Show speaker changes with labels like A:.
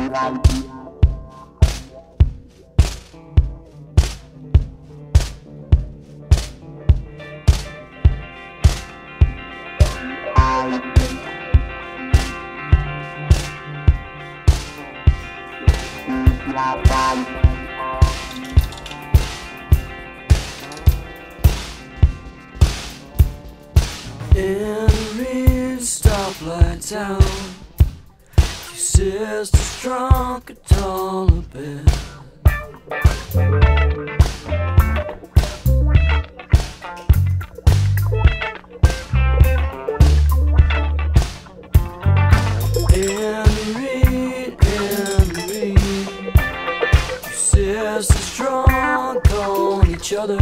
A: In real stoplight town, your sister's drunk a bit. each other.